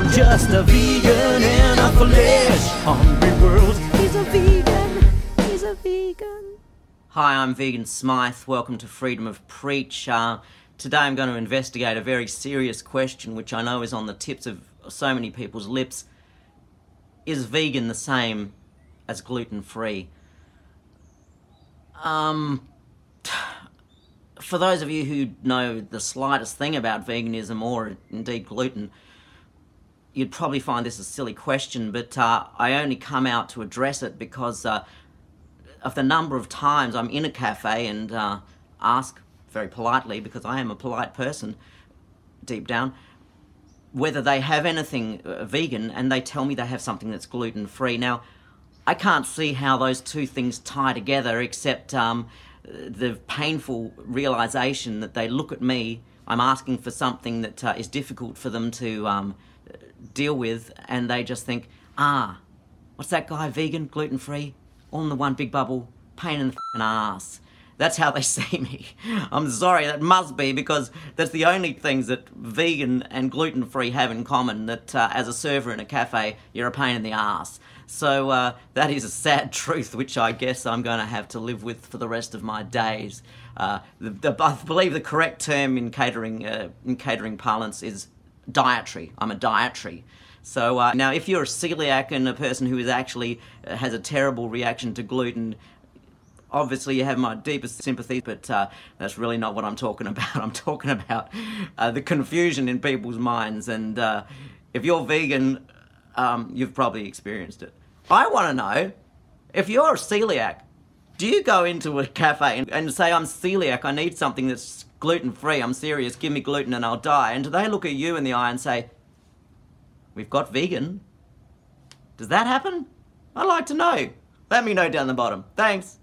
I'm just a vegan in a flesh hungry world. He's a vegan. He's a vegan. Hi, I'm Vegan Smythe. Welcome to Freedom of Preach. Uh, today I'm going to investigate a very serious question which I know is on the tips of so many people's lips. Is vegan the same as gluten free? Um, for those of you who know the slightest thing about veganism or indeed gluten, you'd probably find this a silly question, but uh, I only come out to address it because uh, of the number of times I'm in a cafe and uh, ask very politely, because I am a polite person deep down, whether they have anything uh, vegan and they tell me they have something that's gluten free. Now, I can't see how those two things tie together except um, the painful realization that they look at me, I'm asking for something that uh, is difficult for them to um, deal with, and they just think, ah, what's that guy, vegan, gluten free, all in the one big bubble, pain in the ass. That's how they see me. I'm sorry, that must be because that's the only things that vegan and gluten free have in common. That uh, as a server in a cafe, you're a pain in the ass. So uh, that is a sad truth, which I guess I'm going to have to live with for the rest of my days. Uh, the, the, I believe the correct term in catering uh, in catering parlance is dietary. I'm a dietary. So uh, now, if you're a celiac and a person who is actually uh, has a terrible reaction to gluten, obviously you have my deepest sympathy, but uh, that's really not what I'm talking about. I'm talking about uh, the confusion in people's minds. And uh, if you're vegan, um, you've probably experienced it. I want to know if you're a celiac, do you go into a cafe and, and say, I'm celiac, I need something that's gluten free, I'm serious, give me gluten and I'll die? And do they look at you in the eye and say, We've got vegan? Does that happen? I'd like to know. Let me know down the bottom. Thanks.